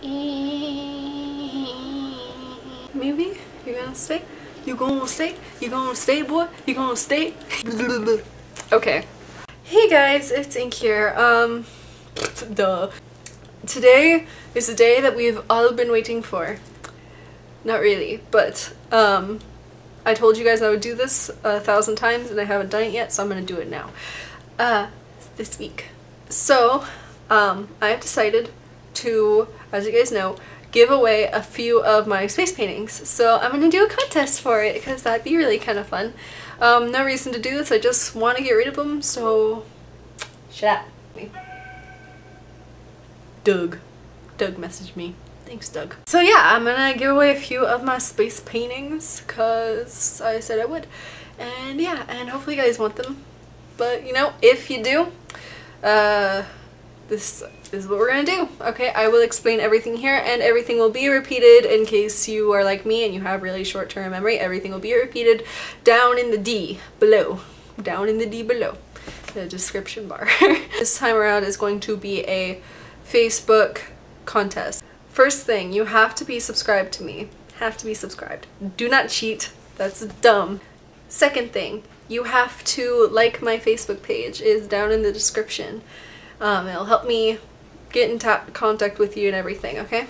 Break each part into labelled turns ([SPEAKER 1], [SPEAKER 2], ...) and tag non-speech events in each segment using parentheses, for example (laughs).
[SPEAKER 1] Maybe? You gonna stay? You gonna stay? You gonna stay, boy? You gonna stay? (laughs) okay. Hey guys, it's Ink here. Um, (laughs) duh. Today is the day that we've all been waiting for. Not really, but um, I told you guys I would do this a thousand times and I haven't done it yet, so I'm gonna do it now. Uh, this week. So, um, I have decided to, as you guys know, give away a few of my space paintings. So I'm gonna do a contest for it because that'd be really kind of fun. Um, no reason to do this, I just want to get rid of them, so shut up. Doug. Doug messaged me. Thanks, Doug. So yeah, I'm gonna give away a few of my space paintings because I said I would. And yeah, and hopefully you guys want them. But, you know, if you do, uh, this is what we're gonna do. Okay, I will explain everything here and everything will be repeated in case you are like me and you have really short-term memory. Everything will be repeated down in the D below. Down in the D below. The description bar. (laughs) this time around is going to be a Facebook contest. First thing, you have to be subscribed to me. Have to be subscribed. Do not cheat. That's dumb. Second thing, you have to like my Facebook page. It is down in the description. Um, it'll help me get in contact with you and everything, okay?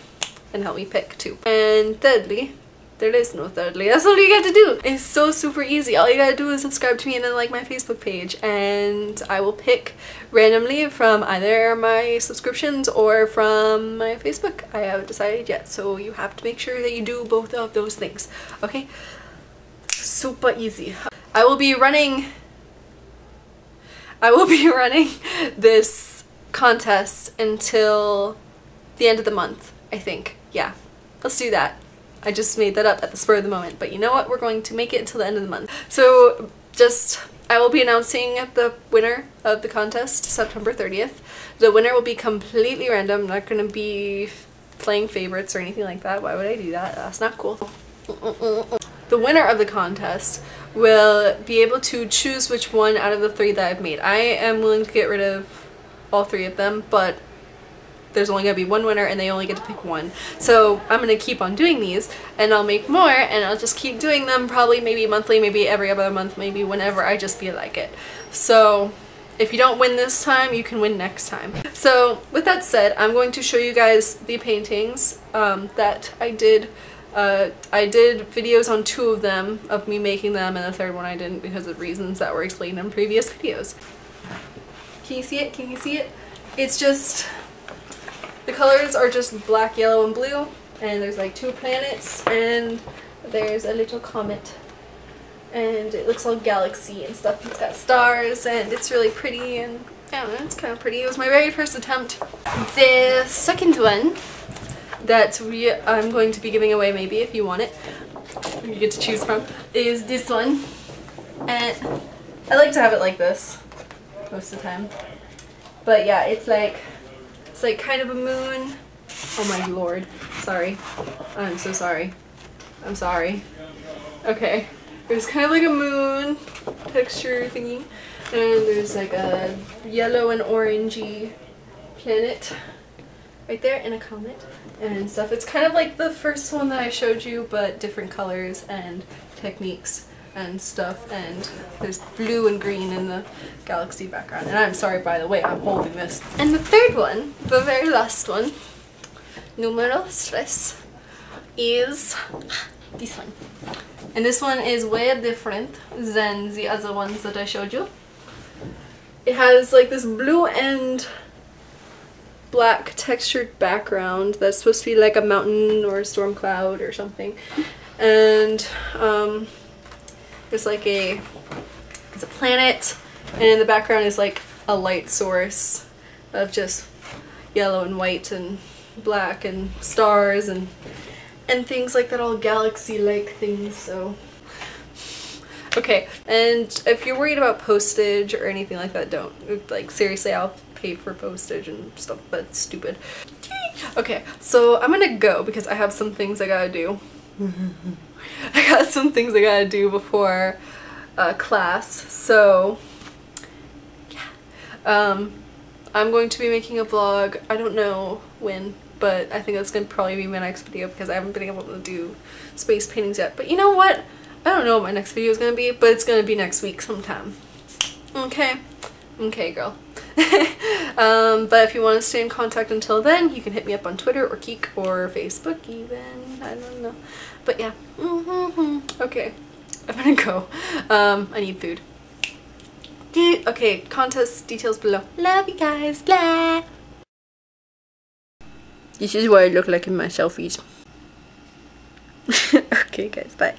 [SPEAKER 1] And help me pick too. And thirdly, there is no thirdly. (laughs) That's all you got to do. It's so super easy. All you gotta do is subscribe to me and then like my Facebook page and I will pick randomly from either my subscriptions or from my Facebook. I haven't decided yet so you have to make sure that you do both of those things. Okay? Super easy. I will be running I will be (laughs) running this contest until the end of the month, I think. Yeah, let's do that. I just made that up at the spur of the moment, but you know what? We're going to make it until the end of the month. So just, I will be announcing the winner of the contest September 30th. The winner will be completely random. I'm not going to be playing favorites or anything like that. Why would I do that? That's not cool. The winner of the contest will be able to choose which one out of the three that I've made. I am willing to get rid of all three of them, but there's only going to be one winner and they only get to pick one. So I'm going to keep on doing these and I'll make more and I'll just keep doing them probably maybe monthly, maybe every other month, maybe whenever I just feel like it. So if you don't win this time, you can win next time. So with that said, I'm going to show you guys the paintings um, that I did. Uh, I did videos on two of them, of me making them, and the third one I didn't because of reasons that were explained in previous videos. Can you see it? Can you see it? It's just the colors are just black, yellow, and blue. And there's like two planets and there's a little comet. And it looks like galaxy and stuff. It's got stars and it's really pretty and I it's kind of pretty. It was my very first attempt. The second one that we I'm going to be giving away maybe if you want it, you get to choose from, is this one. And I like to have it like this most of the time. But yeah, it's like it's like kind of a moon. Oh my lord. Sorry. I'm so sorry. I'm sorry. Okay. There's kind of like a moon texture thingy. And there's like a yellow and orangey planet right there and a comet and stuff. It's kind of like the first one that I showed you but different colors and techniques and stuff and there's blue and green in the galaxy background and I'm sorry by the way I'm holding this. And the third one, the very last one, numero tres, is this one. And this one is way different than the other ones that I showed you. It has like this blue and black textured background that's supposed to be like a mountain or a storm cloud or something. And um, there's like a, it's a planet, and in the background is like a light source of just yellow and white and black and stars and and things like that, all galaxy-like things, so... Okay, and if you're worried about postage or anything like that, don't. Like, seriously, I'll pay for postage and stuff, but stupid. Okay, so I'm gonna go because I have some things I gotta do. (laughs) (laughs) I got some things I gotta do before uh, class, so yeah. Um, I'm going to be making a vlog, I don't know when but I think that's going to probably be my next video because I haven't been able to do space paintings yet. But you know what? I don't know what my next video is going to be, but it's going to be next week sometime. Okay? Okay, girl. (laughs) um, but if you want to stay in contact until then, you can hit me up on Twitter or Keek or Facebook even. I don't know. But yeah. Mm -hmm. Okay. I'm gonna go. Um, I need food. Okay, contest details below. Love you guys. Blah. This is what I look like in my selfies. (laughs) okay guys, bye.